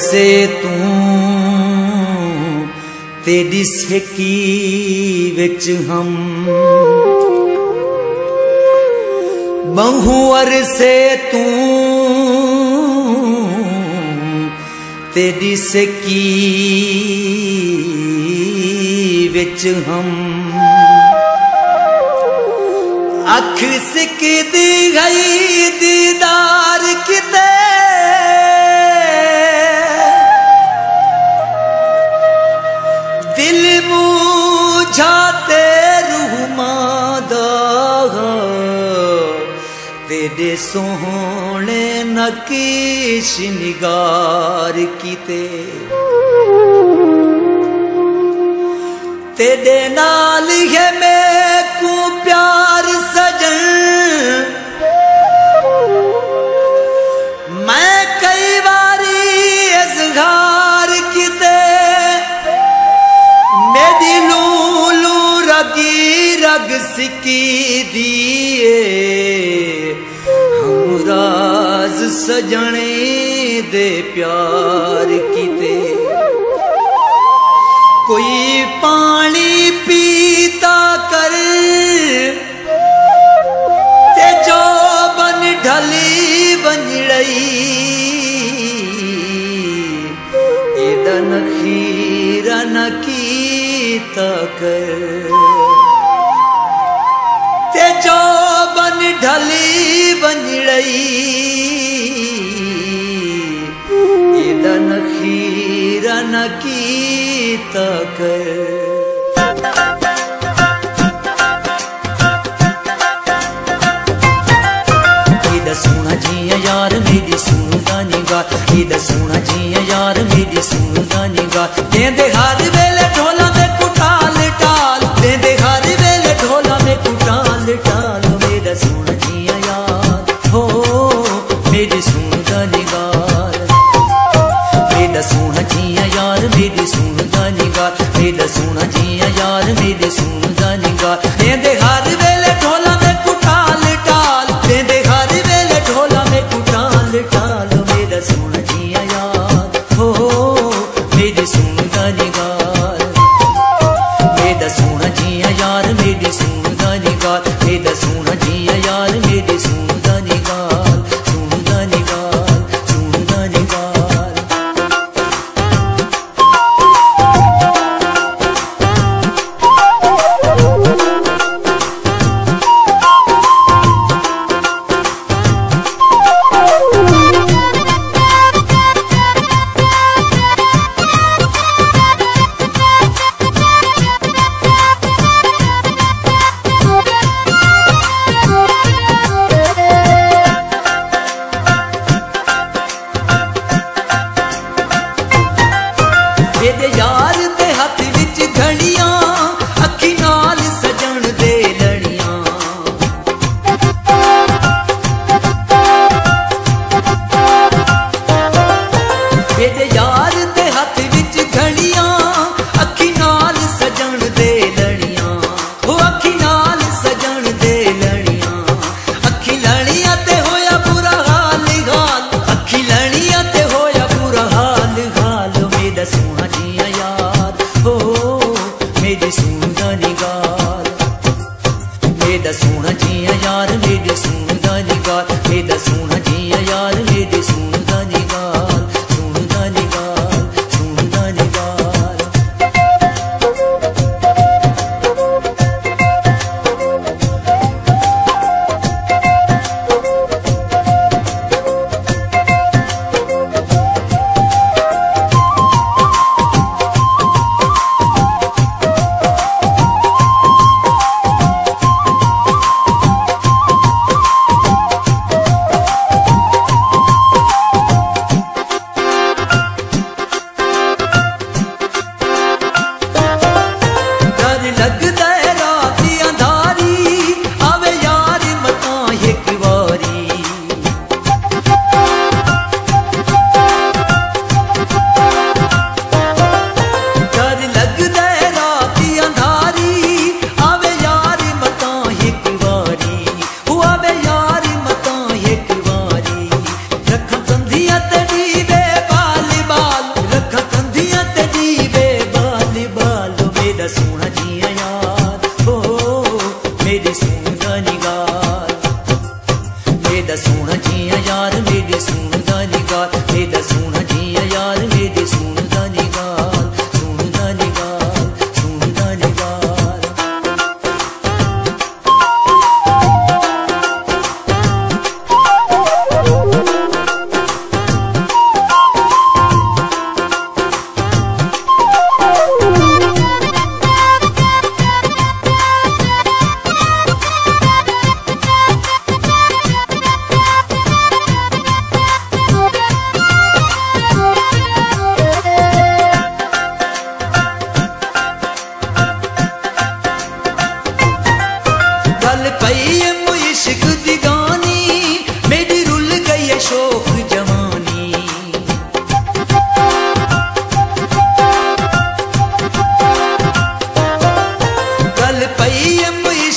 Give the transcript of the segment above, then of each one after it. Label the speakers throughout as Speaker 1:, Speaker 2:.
Speaker 1: ਸੇ ਤੂੰ ਤੇਰੀ ਸਕੀ ਵਿੱਚ ਹਮ ਬਹੁ ਅਰਸੇ ਤੂੰ ਤੇਰੀ ਸਕੀ ਵਿੱਚ ਹਮ ਅੱਖ ਸਿੱਕਦੀ ਗਈ ਦੀਦਾਰ ਕਿਤੇ ਤੇਰੇ ਸੋਹਣੇ ਨਕੀਸ਼ ਨਿਗਾਰ ਕੀਤੇ। ਤੇਰੇ ਨਾਲ ਹੈ ਮੈਂ ਕੋ ਸਜਣੇ ਦੇ ਪਿਆਰ ਕੀਤੇ। ਕੋਈ ਪਾਣੀ ਪੀਤਾ ਕਰ ਤੇ ਜੋ ਬਨ ਢਲੀ ਬਨ ਲਈ ਇਹਦਾ ਨਖੀਰਾ ਨਾ ਕੀਤਾ ਕਰ। ਤੇ ਜੋ ਬਨ ਢਲੀ ਬਨ دي س جيئن ياري س ٿا هي دي سڻ جي يار مي سڻ ٿي گا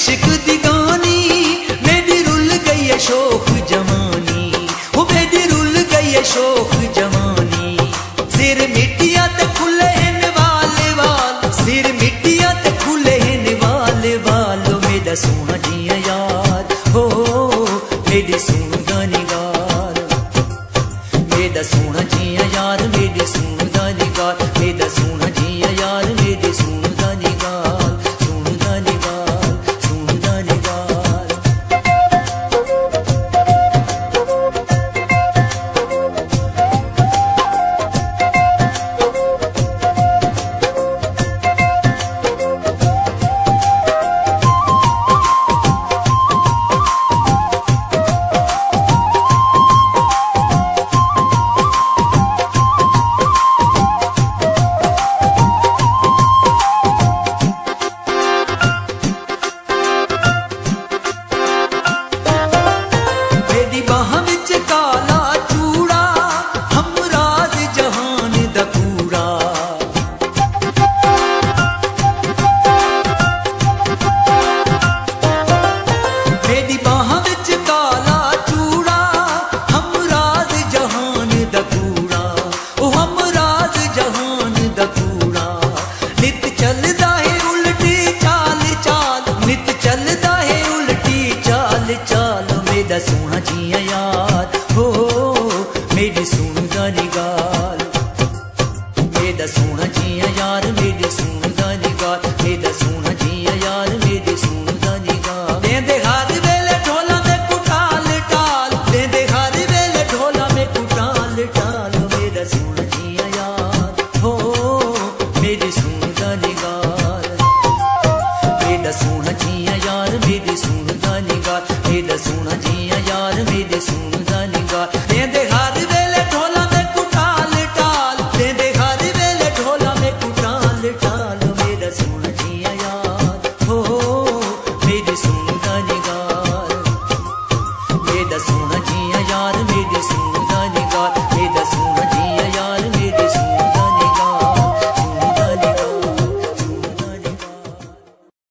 Speaker 1: आशिक दी سون ڪيئن يار